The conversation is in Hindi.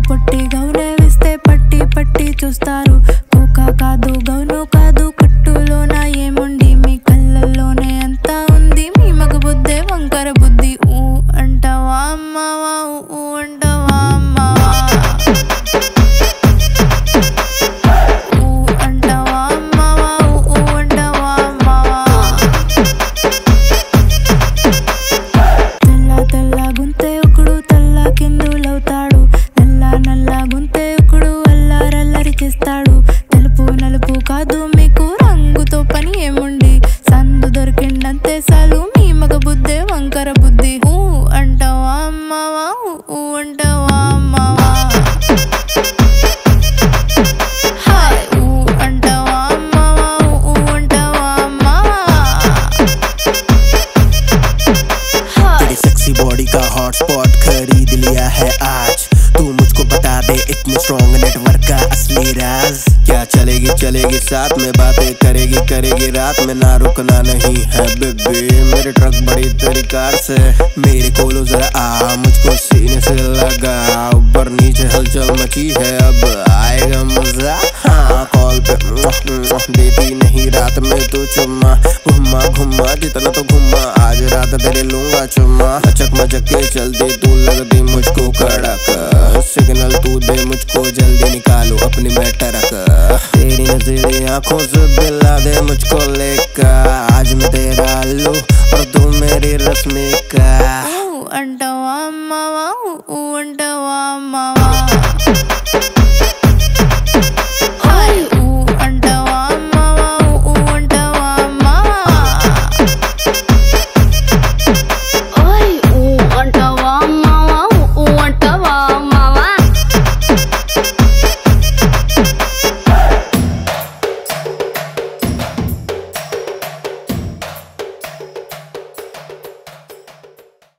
பட்டு கவன ऐसी बॉडी का हॉटस्पॉट खरीद लिया है आज। तू मुझको बता दे, इतने स्ट्रॉन्ग नेटवर्क का असली क्या चलेगी चलेगी, साथ में बातें करेगी करेगी रात में। ना रुकना नहीं है बेबी मेरे ट्रक बड़ी तरीका से। मेरे कोलो जरा आ, मुझको सीने से लगा ऊपर नीचे हलचल मची है, अब आएगा मज़ा। हाँ कॉल पे देती नहीं रात में तू चुम्मा। घुमा घुमा जितना तो घुमा आज रात तेरे लूँगा चुम्मा। मचक मचक के चलती तू लगती मुझको कड़क। बैठा रखा तेरी तेरी आँखों से दिला दे मुझको लेकर। आज मैं तेरा आलू और तू मेरी रश्मि का अंडवा मावा अंडवा मावा।